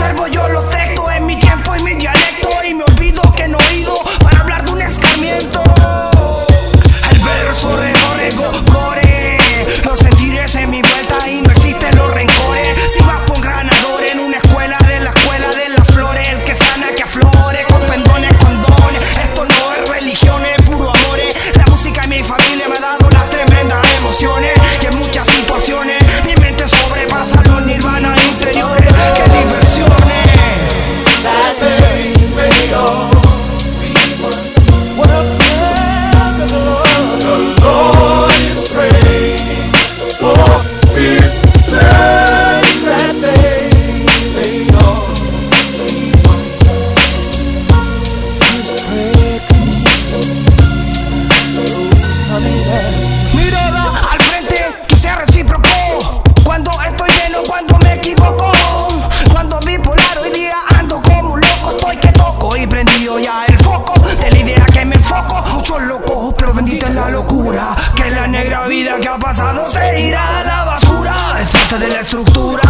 observo yo los textos ya el foco de la idea que me enfoco. Muchos locos, pero bendita es la locura. Que la negra vida que ha pasado se irá a la basura. Es parte de la estructura.